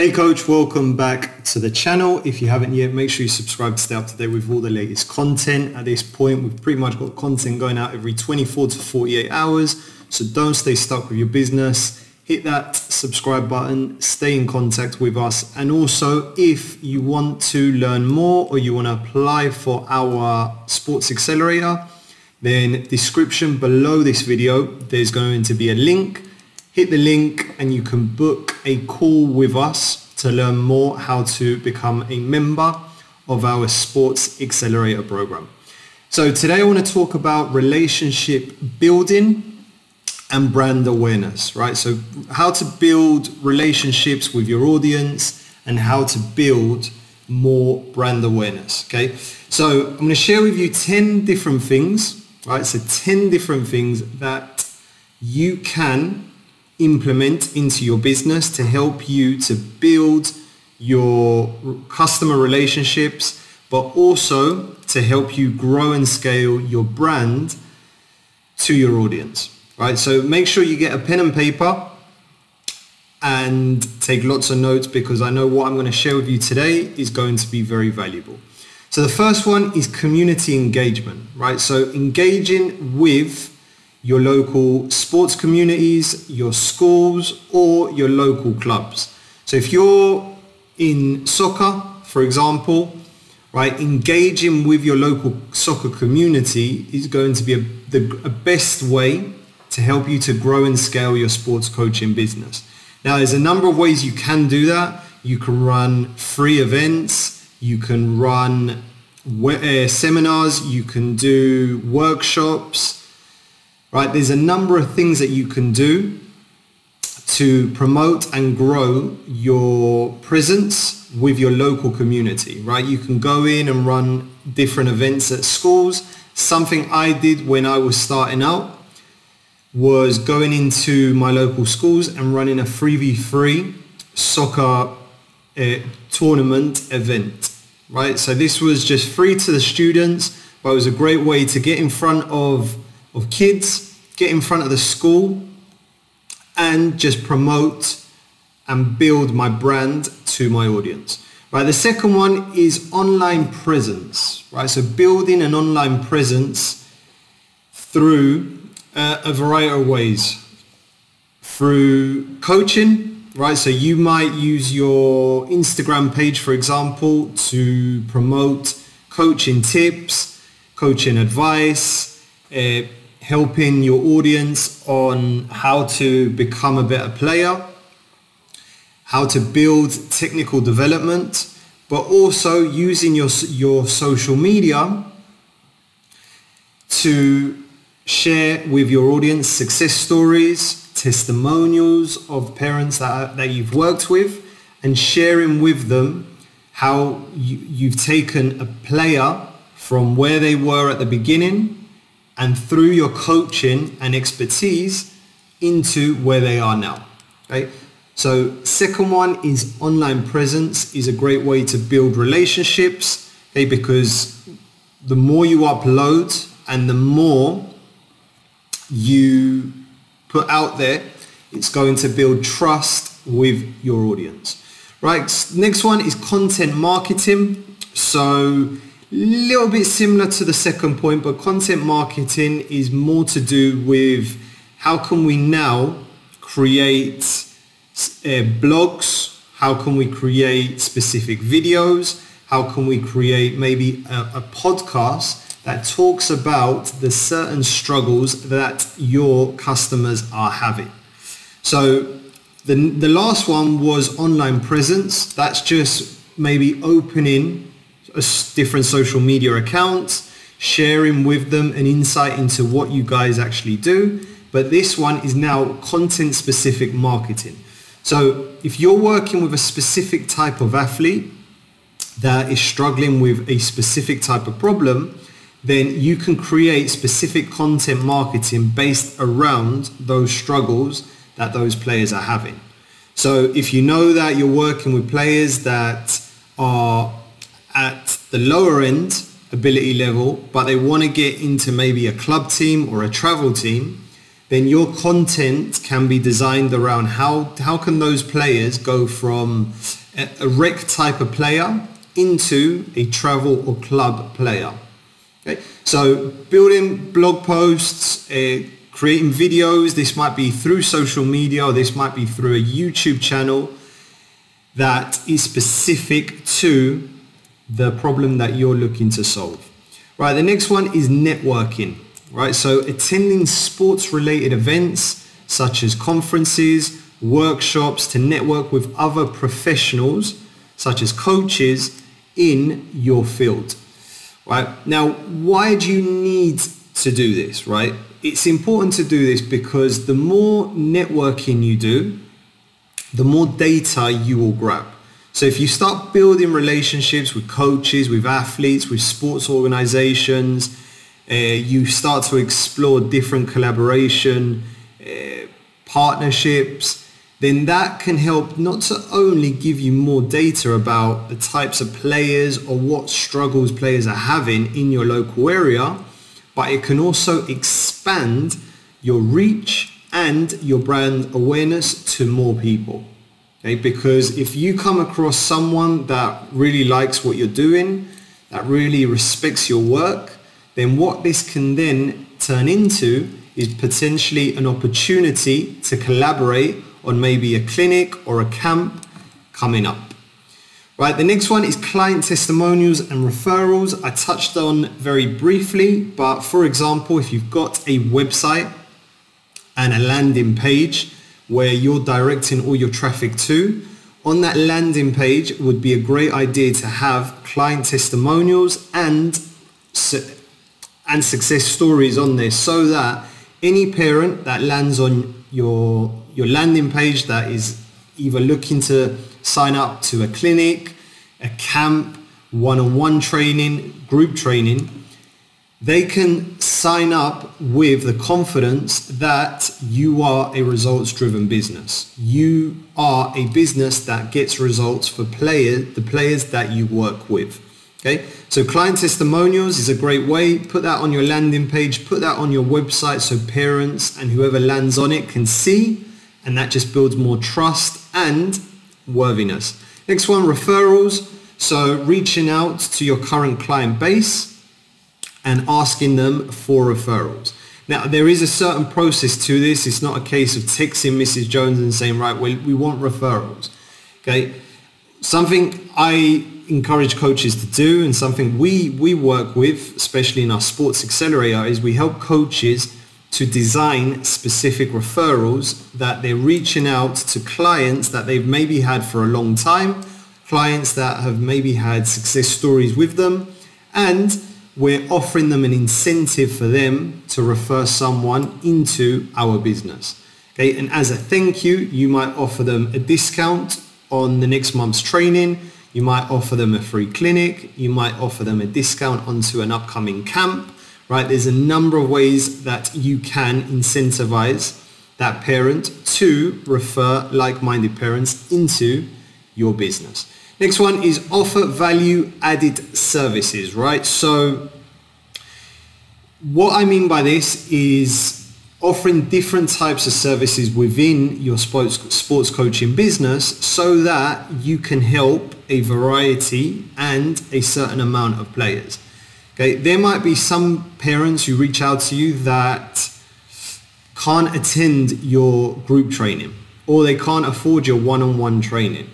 Hey coach, welcome back to the channel. If you haven't yet, make sure you subscribe to stay up to date with all the latest content. At this point, we've pretty much got content going out every 24 to 48 hours. So don't stay stuck with your business. Hit that subscribe button, stay in contact with us. And also, if you want to learn more or you want to apply for our Sports Accelerator, then description below this video, there's going to be a link hit the link and you can book a call with us to learn more how to become a member of our Sports Accelerator program. So today I want to talk about relationship building and brand awareness, right? So how to build relationships with your audience and how to build more brand awareness, okay? So I'm going to share with you 10 different things, right? So 10 different things that you can implement into your business to help you to build your customer relationships, but also to help you grow and scale your brand to your audience, right? So make sure you get a pen and paper and take lots of notes because I know what I'm going to share with you today is going to be very valuable. So the first one is community engagement, right? So engaging with your local sports communities, your schools, or your local clubs. So if you're in soccer, for example, right, engaging with your local soccer community is going to be a, the a best way to help you to grow and scale your sports coaching business. Now, there's a number of ways you can do that. You can run free events. You can run uh, seminars. You can do workshops right? There's a number of things that you can do to promote and grow your presence with your local community, right? You can go in and run different events at schools. Something I did when I was starting out was going into my local schools and running a 3v3 soccer uh, tournament event, right? So this was just free to the students, but it was a great way to get in front of of kids, get in front of the school and just promote and build my brand to my audience. Right, the second one is online presence, right? So building an online presence through uh, a variety of ways. Through coaching, right? So you might use your Instagram page, for example, to promote coaching tips, coaching advice, uh, helping your audience on how to become a better player, how to build technical development, but also using your, your social media to share with your audience success stories, testimonials of parents that, that you've worked with, and sharing with them how you, you've taken a player from where they were at the beginning and through your coaching and expertise into where they are now. Right? So second one is online presence is a great way to build relationships okay, because the more you upload and the more you put out there, it's going to build trust with your audience. Right, next one is content marketing. So little bit similar to the second point, but content marketing is more to do with how can we now create uh, blogs, how can we create specific videos, how can we create maybe a, a podcast that talks about the certain struggles that your customers are having. So the, the last one was online presence. That's just maybe opening different social media accounts, sharing with them an insight into what you guys actually do. But this one is now content specific marketing. So if you're working with a specific type of athlete that is struggling with a specific type of problem, then you can create specific content marketing based around those struggles that those players are having. So if you know that you're working with players that are at the lower end ability level, but they want to get into maybe a club team or a travel team, then your content can be designed around how, how can those players go from a, a rec type of player into a travel or club player. Okay? So building blog posts, uh, creating videos, this might be through social media, or this might be through a YouTube channel that is specific to the problem that you're looking to solve. Right, the next one is networking right? So attending sports related events such as conferences, workshops to network with other professionals such as coaches in your field, right? Now, why do you need to do this, right? It's important to do this because the more networking you do, the more data you will grab. So if you start building relationships with coaches, with athletes, with sports organizations, uh, you start to explore different collaboration uh, partnerships then that can help not to only give you more data about the types of players or what struggles players are having in your local area but it can also expand your reach and your brand awareness to more people okay because if you come across someone that really likes what you're doing that really respects your work then what this can then turn into is potentially an opportunity to collaborate on maybe a clinic or a camp coming up. Right, the next one is client testimonials and referrals. I touched on very briefly, but for example, if you've got a website and a landing page where you're directing all your traffic to, on that landing page would be a great idea to have client testimonials and and success stories on there so that any parent that lands on your your landing page that is either looking to sign up to a clinic, a camp, one-on-one training, group training, they can sign up with the confidence that you are a results driven business. You are a business that gets results for players, the players that you work with. Okay, so client testimonials is a great way. Put that on your landing page, put that on your website so parents and whoever lands on it can see and that just builds more trust and worthiness. Next one, referrals. So reaching out to your current client base and asking them for referrals. Now, there is a certain process to this. It's not a case of texting Mrs. Jones and saying, right, well, we want referrals. Okay. Something I encourage coaches to do and something we, we work with, especially in our sports accelerator, is we help coaches to design specific referrals that they're reaching out to clients that they've maybe had for a long time, clients that have maybe had success stories with them, and we're offering them an incentive for them to refer someone into our business. Okay, and as a thank you, you might offer them a discount on the next month's training you might offer them a free clinic. You might offer them a discount onto an upcoming camp, right? There's a number of ways that you can incentivize that parent to refer like-minded parents into your business. Next one is offer value added services, right? So what I mean by this is offering different types of services within your sports, sports coaching business so that you can help a variety and a certain amount of players. Okay, there might be some parents who reach out to you that can't attend your group training or they can't afford your one-on-one training.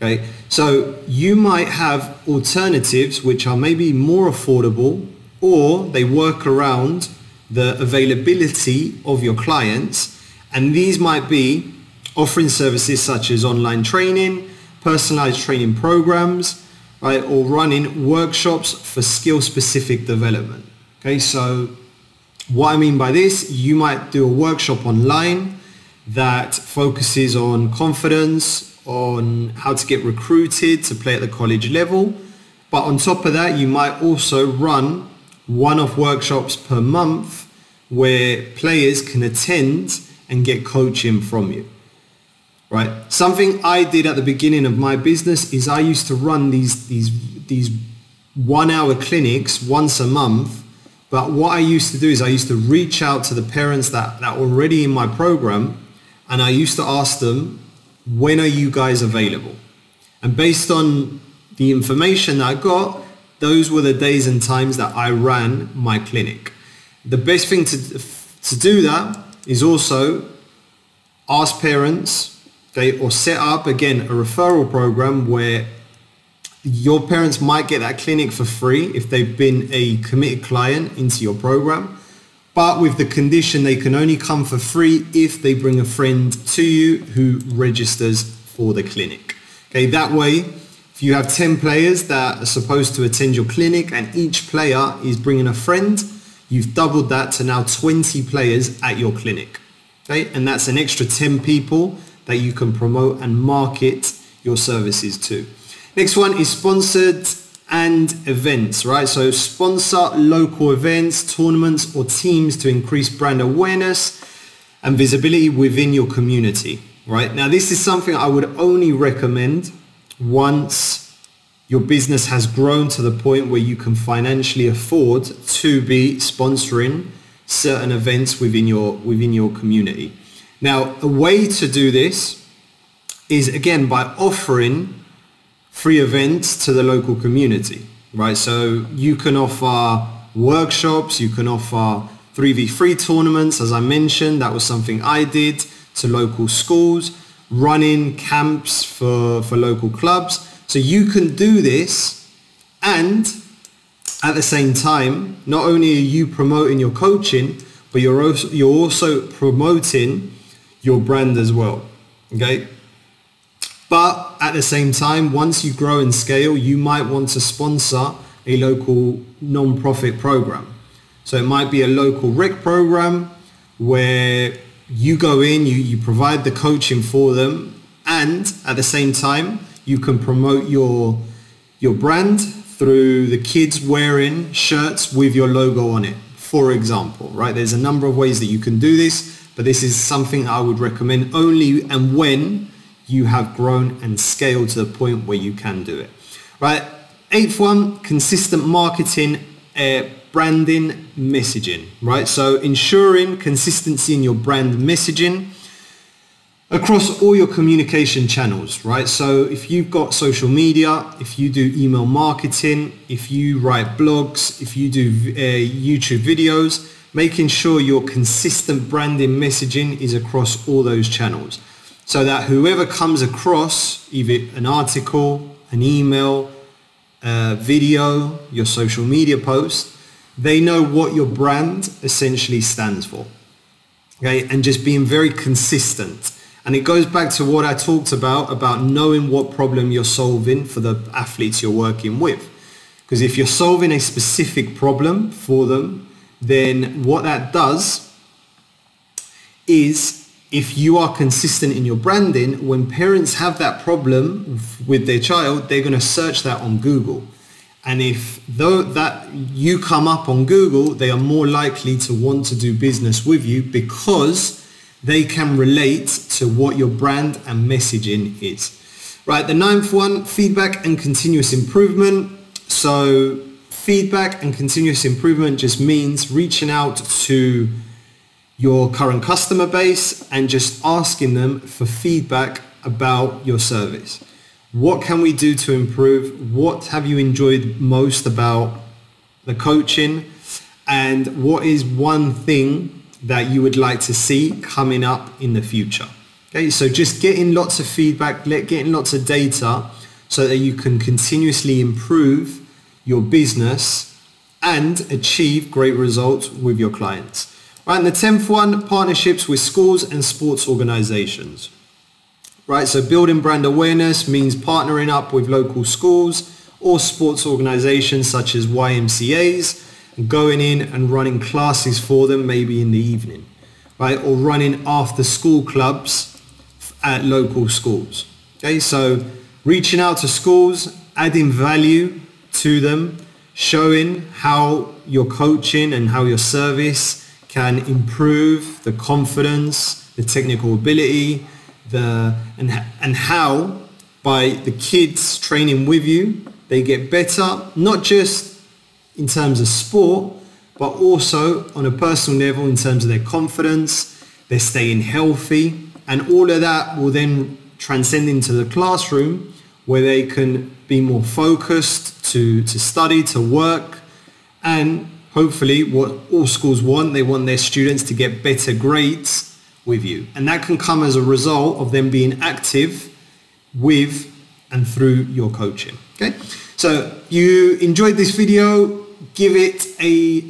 Okay, so you might have alternatives which are maybe more affordable or they work around the availability of your clients and these might be offering services such as online training, personalized training programs, right, or running workshops for skill specific development. Okay, so what I mean by this, you might do a workshop online that focuses on confidence, on how to get recruited to play at the college level. But on top of that, you might also run one-off workshops per month where players can attend and get coaching from you. Right? Something I did at the beginning of my business is I used to run these these these one hour clinics once a month, But what I used to do is I used to reach out to the parents that, that were already in my program and I used to ask them, when are you guys available? And based on the information I got, those were the days and times that I ran my clinic. The best thing to, to do that is also ask parents, okay, or set up again a referral program where your parents might get that clinic for free if they've been a committed client into your program, but with the condition they can only come for free if they bring a friend to you who registers for the clinic. Okay, that way, if you have 10 players that are supposed to attend your clinic and each player is bringing a friend, you've doubled that to now 20 players at your clinic. Okay, and that's an extra 10 people that you can promote and market your services to. Next one is sponsored and events, right? So sponsor local events, tournaments or teams to increase brand awareness and visibility within your community, right? Now this is something I would only recommend once your business has grown to the point where you can financially afford to be sponsoring certain events within your within your community. Now, a way to do this is again by offering free events to the local community, right? So you can offer workshops, you can offer 3v3 tournaments, as I mentioned, that was something I did to local schools, running camps for, for local clubs. So you can do this and at the same time, not only are you promoting your coaching, but you're also, you're also promoting your brand as well. Okay. But at the same time, once you grow and scale, you might want to sponsor a local non-profit program. So it might be a local rec program where you go in, you, you provide the coaching for them, and at the same time, you can promote your, your brand through the kids wearing shirts with your logo on it, for example, right? There's a number of ways that you can do this, but this is something I would recommend only and when you have grown and scaled to the point where you can do it. Right. Eighth one, consistent marketing, uh, branding, messaging. Right. So ensuring consistency in your brand messaging across all your communication channels, right? So if you've got social media, if you do email marketing, if you write blogs, if you do uh, YouTube videos, making sure your consistent branding messaging is across all those channels so that whoever comes across either an article, an email, a video, your social media post, they know what your brand essentially stands for. Okay, and just being very consistent. And it goes back to what I talked about, about knowing what problem you're solving for the athletes you're working with. Because if you're solving a specific problem for them, then what that does is if you are consistent in your branding, when parents have that problem with their child, they're going to search that on Google. And if though that you come up on Google, they are more likely to want to do business with you because they can relate to what your brand and messaging is. Right, the ninth one, feedback and continuous improvement. So feedback and continuous improvement just means reaching out to your current customer base and just asking them for feedback about your service. What can we do to improve? What have you enjoyed most about the coaching? And what is one thing that you would like to see coming up in the future? Okay, so just getting lots of feedback, getting lots of data so that you can continuously improve your business and achieve great results with your clients. Right, and the 10th one, partnerships with schools and sports organizations. Right, so building brand awareness means partnering up with local schools or sports organizations such as YMCAs, going in and running classes for them maybe in the evening, right, or running after school clubs at local schools. Okay, so reaching out to schools, adding value to them, showing how your coaching and how your service can improve the confidence, the technical ability, the and and how by the kids training with you, they get better, not just in terms of sport, but also on a personal level in terms of their confidence, they're staying healthy, and all of that will then transcend into the classroom where they can be more focused to, to study, to work, and hopefully what all schools want, they want their students to get better grades with you. And that can come as a result of them being active with and through your coaching. Okay, so you enjoyed this video, give it a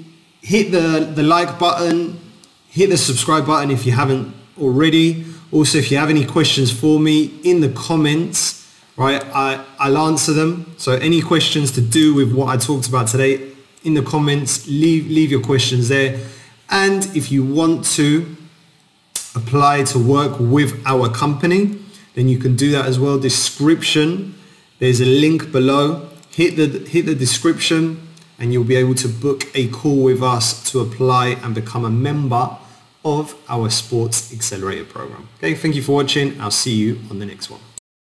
hit the, the like button, hit the subscribe button if you haven't already. Also, if you have any questions for me in the comments, right, I, I'll answer them. So any questions to do with what I talked about today, in the comments, leave, leave your questions there. And if you want to apply to work with our company, then you can do that as well. Description, there's a link below. Hit the, hit the description and you'll be able to book a call with us to apply and become a member of our Sports Accelerator program. Okay, thank you for watching. I'll see you on the next one.